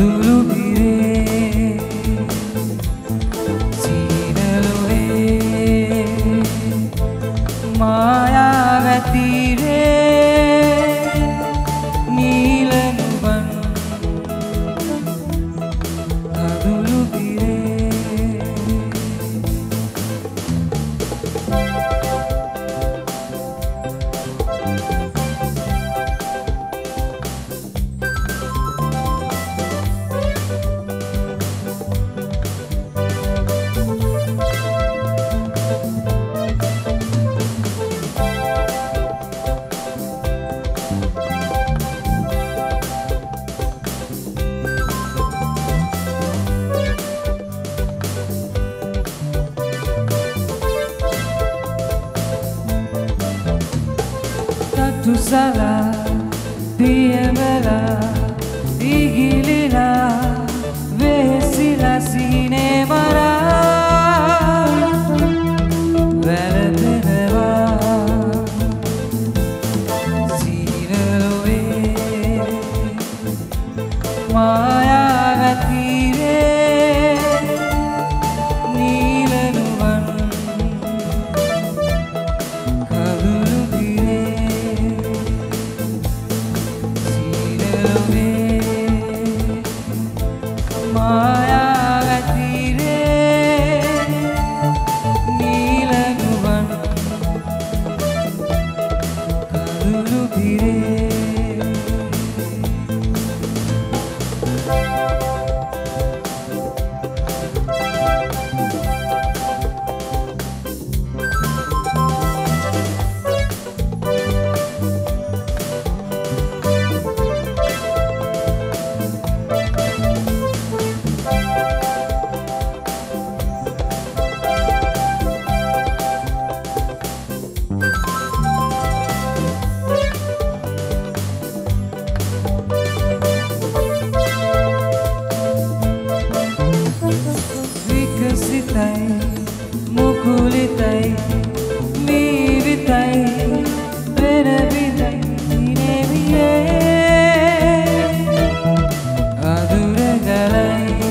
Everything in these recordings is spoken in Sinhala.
දුරු දිරේ සීනලුවේ මායාවැතිී සලා පියවලා ඉගිලිලා වෙහෙසිලා සීනේ මරා වැළපෙනවා සීනලොවේ මායාවතීරේ මායාවතීරේ නීලනුවන් කඳුළු පිරේ.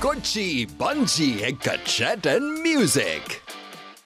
Gucci, Bungie, and Cachette and Music.